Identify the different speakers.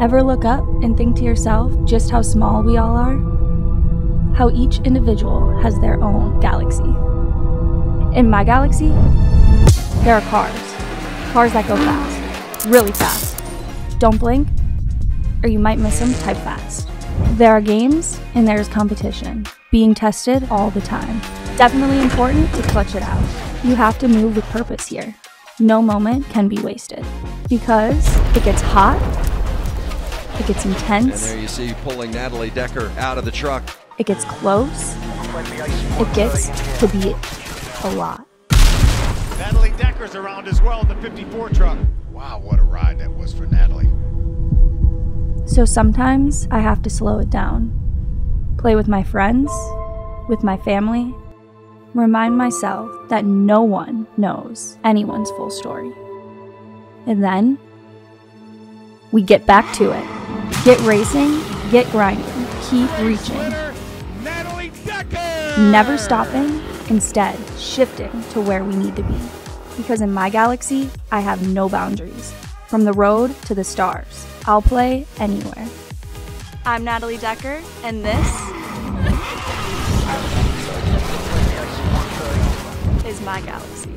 Speaker 1: Ever look up and think to yourself just how small we all are? How each individual has their own galaxy. In my galaxy, there are cars. Cars that go fast, really fast. Don't blink, or you might miss them type fast. There are games and there is competition, being tested all the time. Definitely important to clutch it out. You have to move with purpose here. No moment can be wasted because it gets hot, it gets
Speaker 2: And
Speaker 1: intense,
Speaker 2: there you see pulling Natalie Decker out of the truck.
Speaker 1: it gets close, it gets to be a lot.
Speaker 3: Natalie Decker's around as well in the 54 truck. Wow, what a ride that was for Natalie.
Speaker 1: So sometimes I have to slow it down, play with my friends, with my family, remind myself that no one knows anyone's full story. And then we get back to it. Get racing, get grinding, keep reaching, never stopping, instead shifting to where we need to be. Because in my galaxy, I have no boundaries. From the road to the stars, I'll play anywhere. I'm Natalie Decker, and this is my galaxy.